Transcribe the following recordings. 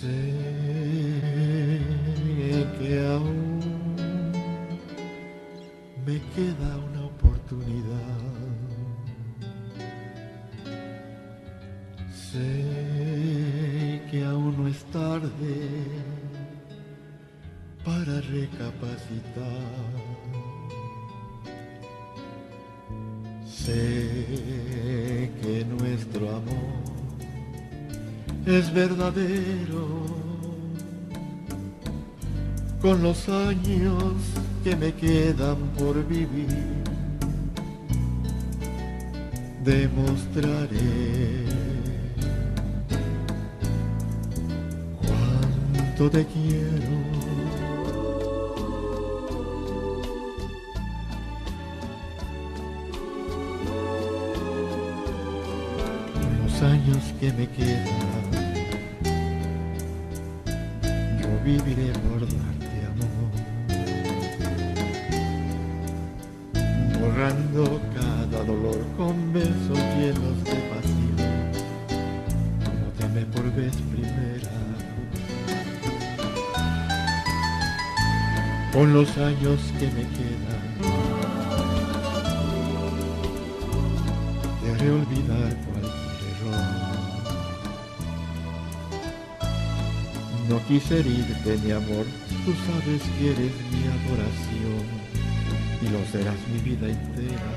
Sé que aún me queda una oportunidad. Sé que aún no es tarde para recapacitar. Sé que nuestro amor es verdadero. Con los años que me quedan por vivir, demostraré cuánto te quiero. Años que me quedan, viviré por darte amor, borrando cada dolor con besos llenos de pasión, como te amé por vez primera. Con los años que me quedan, te haré olvidar No quise herirte, mi amor, tú sabes que eres mi adoración y lo serás mi vida entera.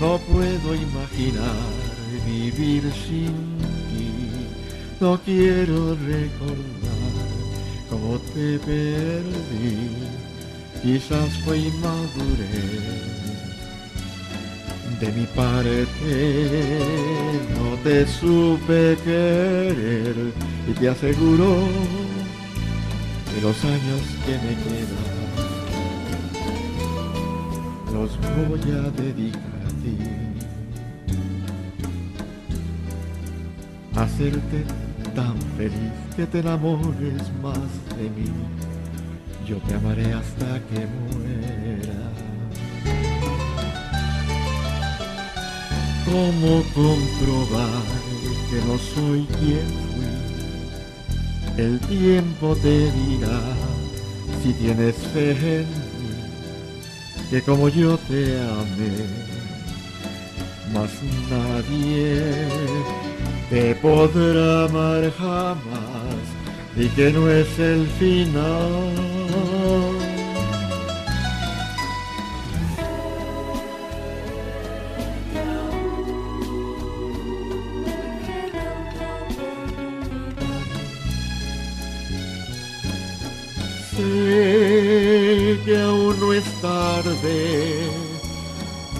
No puedo imaginar vivir sin ti, no quiero recordar cómo te perdí, quizás fue inmadurez de mi parte no te supe querer y te aseguro que los años que me quedan los voy a dedicar a ti. Hacerte tan feliz que te enamores más de mí. Yo te amaré hasta que muera. ¿Cómo comprobar que no soy quien fui? El tiempo te dirá si tienes fe en mí, que como yo te amé, más nadie te podrá amar jamás y que no es el final. Sé que aún no es tarde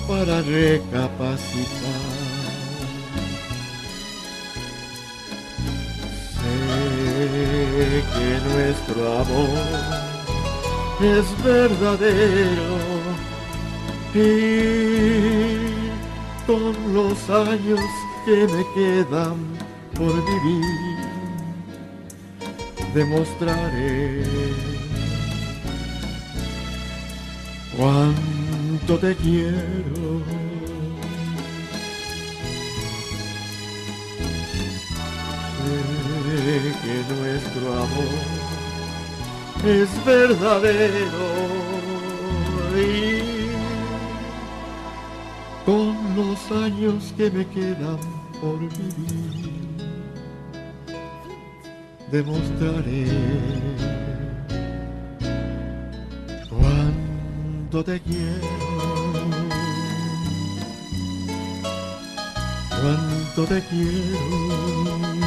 para recapacitar. Sé que nuestro amor es verdadero y con los años que me quedan por vivir demostraré cuánto te quiero. Que nuestro amor es verdadero y con los años que me quedan por vivir demostraré cuánto te quiero, cuánto te quiero.